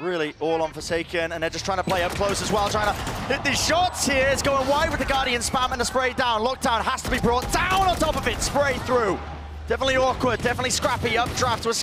really all on Forsaken, and they're just trying to play up close as well, trying to hit these shots here. It's going wide with the Guardian spam and the spray down. Lockdown has to be brought down on top of it, spray through. Definitely awkward, definitely scrappy, updraft was